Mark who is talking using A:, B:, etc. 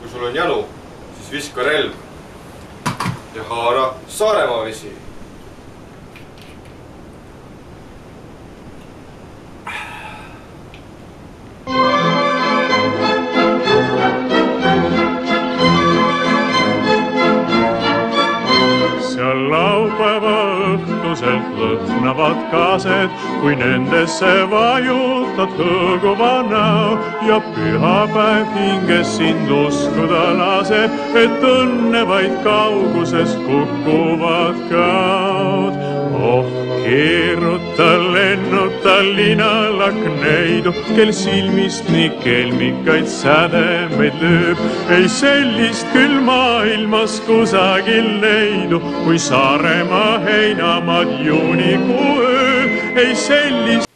A: kui sul on janu, siis viska relv ja haara Saaremaa vesi.
B: seal laupäeva õhtuselt lõhnavad kaased, kui nendesse vajutad hõõguva näo ja pühapäev hinges sind uskuda laseb, et õnne vaid kauguses kukuvad kaod. Oh, keeruta, lennuta linalakneidu, kel silmist nii kelmikaid sädemeid lööb, ei sellist küll maailmas kusagil leidu, kui Saaremaa heinamaad juunikuu ööl, ei sellist